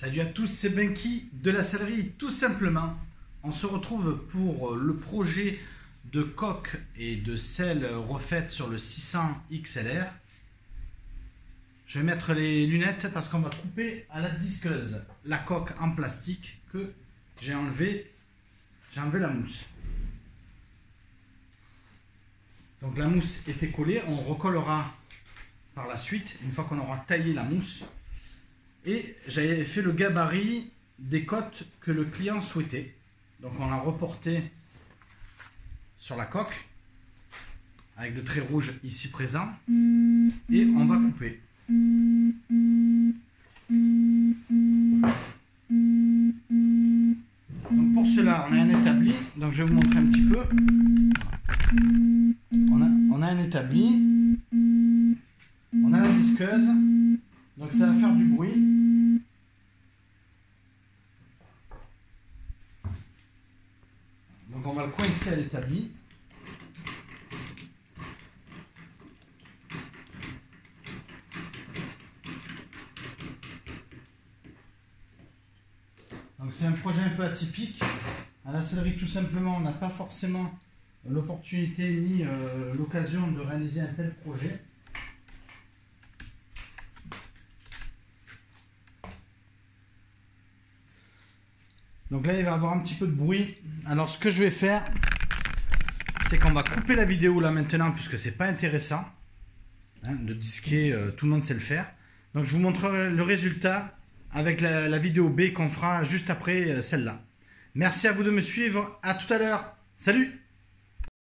Salut à tous, c'est Benki de la sellerie. Tout simplement, on se retrouve pour le projet de coque et de selle refaite sur le 600 XLR. Je vais mettre les lunettes parce qu'on va couper à la disqueuse la coque en plastique que j'ai enlevé. J'ai enlevé la mousse. Donc la mousse était collée, on recollera par la suite une fois qu'on aura taillé la mousse. Et j'avais fait le gabarit des cotes que le client souhaitait. Donc on l'a reporté sur la coque avec de traits rouges ici présents et on va couper. Donc pour cela on a un établi, donc je vais vous montrer un petit peu. On a, on a un établi, on a la disqueuse, donc ça va faire du bruit. Donc on va le coincer à l'établi. Donc c'est un projet un peu atypique. À la sellerie tout simplement, on n'a pas forcément l'opportunité ni euh, l'occasion de réaliser un tel projet. Donc là, il va y avoir un petit peu de bruit. Alors, ce que je vais faire, c'est qu'on va couper la vidéo là maintenant, puisque c'est pas intéressant hein, de disquer. Euh, tout le monde sait le faire. Donc, je vous montrerai le résultat avec la, vidéo B qu'on fera juste après euh, celle-là. Merci à vous de me suivre. À tout à l'heure. Salut